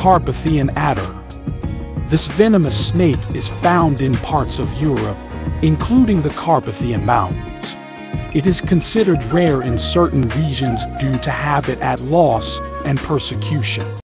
Carpathian adder. This venomous snake is found in parts of Europe, including the Carpathian Mountains. It is considered rare in certain regions due to habitat loss and persecution.